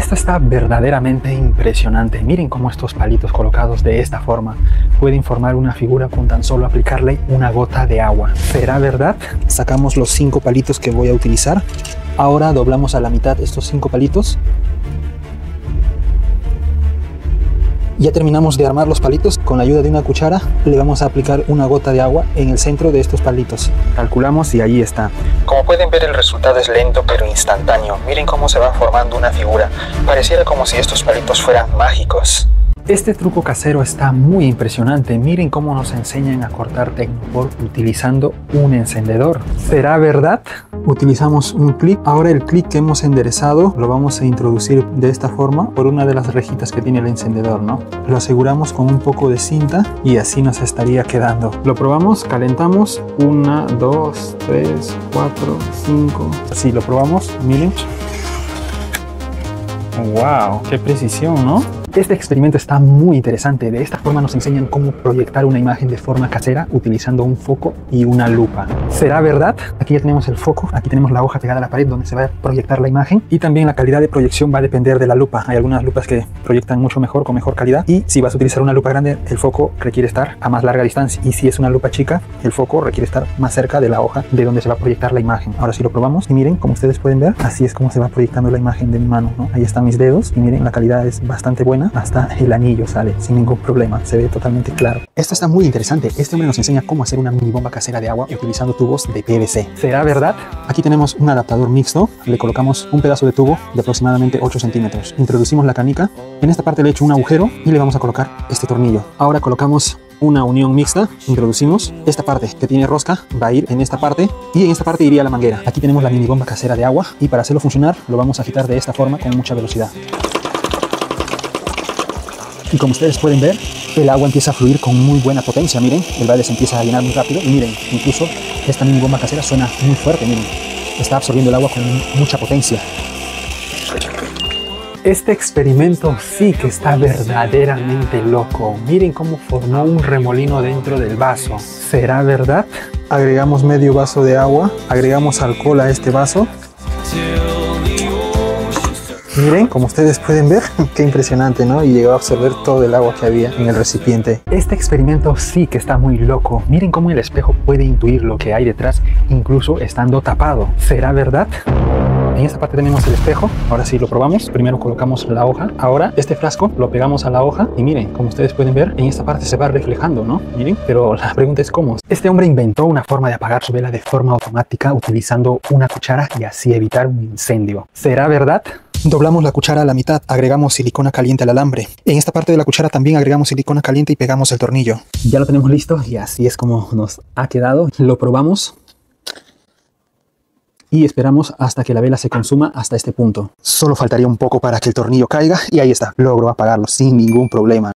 Esto está verdaderamente impresionante. Miren cómo estos palitos colocados de esta forma pueden formar una figura con tan solo aplicarle una gota de agua. ¿Será verdad? Sacamos los cinco palitos que voy a utilizar. Ahora doblamos a la mitad estos cinco palitos Ya terminamos de armar los palitos. Con la ayuda de una cuchara le vamos a aplicar una gota de agua en el centro de estos palitos. Calculamos y ahí está. Como pueden ver el resultado es lento pero instantáneo. Miren cómo se va formando una figura. Pareciera como si estos palitos fueran mágicos. Este truco casero está muy impresionante. Miren cómo nos enseñan a cortar Tecnopor utilizando un encendedor. ¿Será verdad? Utilizamos un clic. Ahora el clic que hemos enderezado lo vamos a introducir de esta forma por una de las rejitas que tiene el encendedor, ¿no? Lo aseguramos con un poco de cinta y así nos estaría quedando. Lo probamos, calentamos. Una, dos, tres, cuatro, cinco. Así lo probamos. Miren. ¡Wow! ¡Qué precisión, ¿no? Este experimento está muy interesante. De esta forma nos enseñan cómo proyectar una imagen de forma casera utilizando un foco y una lupa. ¿Será verdad? Aquí ya tenemos el foco, aquí tenemos la hoja pegada a la pared donde se va a proyectar la imagen y también la calidad de proyección va a depender de la lupa. Hay algunas lupas que proyectan mucho mejor, con mejor calidad y si vas a utilizar una lupa grande, el foco requiere estar a más larga distancia y si es una lupa chica, el foco requiere estar más cerca de la hoja de donde se va a proyectar la imagen. Ahora si lo probamos y miren, como ustedes pueden ver, así es como se va proyectando la imagen de mi mano. Ahí están mis dedos y miren, la calidad es bastante buena hasta el anillo sale sin ningún problema, se ve totalmente claro. Esto está muy interesante, este hombre nos enseña cómo hacer una mini bomba casera de agua utilizando tubos de PVC. ¿Será verdad? Aquí tenemos un adaptador mixto, le colocamos un pedazo de tubo de aproximadamente 8 centímetros. Introducimos la canica, en esta parte le he hecho un agujero y le vamos a colocar este tornillo. Ahora colocamos una unión mixta, introducimos esta parte que tiene rosca, va a ir en esta parte y en esta parte iría la manguera. Aquí tenemos la mini bomba casera de agua y para hacerlo funcionar lo vamos a agitar de esta forma con mucha velocidad. Y como ustedes pueden ver, el agua empieza a fluir con muy buena potencia, miren, el balde se empieza a llenar muy rápido y miren, incluso esta mini bomba casera suena muy fuerte, miren, está absorbiendo el agua con mucha potencia. Este experimento sí que está verdaderamente loco. Miren cómo formó un remolino dentro del vaso. ¿Será verdad? Agregamos medio vaso de agua, agregamos alcohol a este vaso Miren, como ustedes pueden ver, qué impresionante, ¿no? Y llegó a absorber todo el agua que había en el recipiente. Este experimento sí que está muy loco. Miren cómo el espejo puede intuir lo que hay detrás, incluso estando tapado. ¿Será verdad? En esta parte tenemos el espejo. Ahora sí lo probamos. Primero colocamos la hoja. Ahora este frasco lo pegamos a la hoja y miren, como ustedes pueden ver, en esta parte se va reflejando, ¿no? Miren, pero la pregunta es cómo. Este hombre inventó una forma de apagar su vela de forma automática utilizando una cuchara y así evitar un incendio. ¿Será verdad? Doblamos la cuchara a la mitad, agregamos silicona caliente al alambre. En esta parte de la cuchara también agregamos silicona caliente y pegamos el tornillo. Ya lo tenemos listo y así es como nos ha quedado. Lo probamos y esperamos hasta que la vela se consuma hasta este punto. Solo faltaría un poco para que el tornillo caiga y ahí está, logro apagarlo sin ningún problema.